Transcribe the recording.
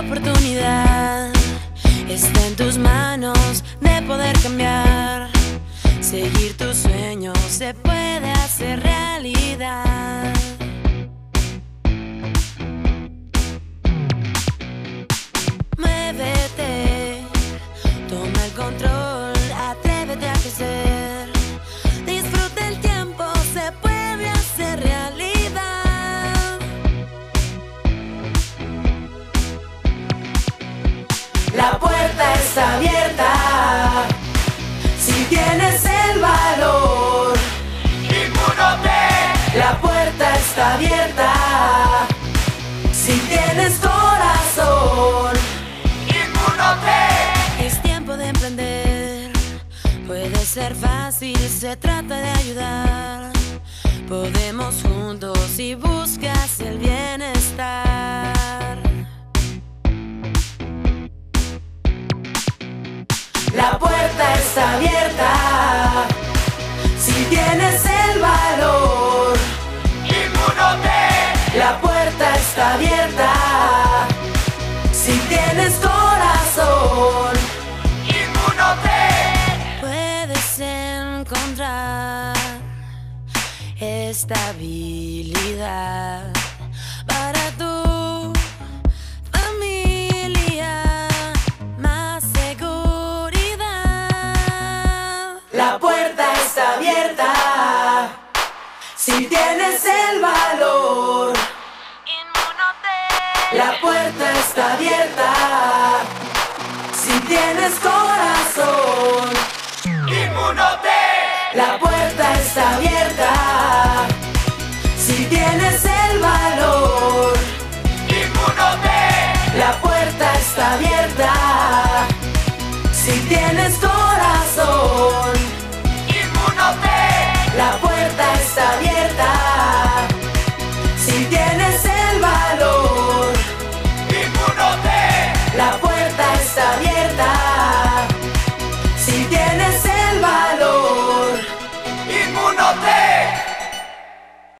Oportunidad está en tus manos de poder cambiar. Seguir tus sueños se puede hacer realidad. Muévete, toma el control, está abierta. Si tienes el valor, La puerta está abierta. Si tienes corazón, Es tiempo de emprender. Puede ser fácil, se trata de ayudar. Podemos juntos si buscas está abierta. Si tienes el valor, La puerta está abierta. Si tienes corazón, Puedes encontrar estabilidad para tu abierta. Si tienes el valor, la puerta está abierta. Si tienes corazón, la puerta está abierta. Si tienes el valor, la puerta está abierta. Si tienes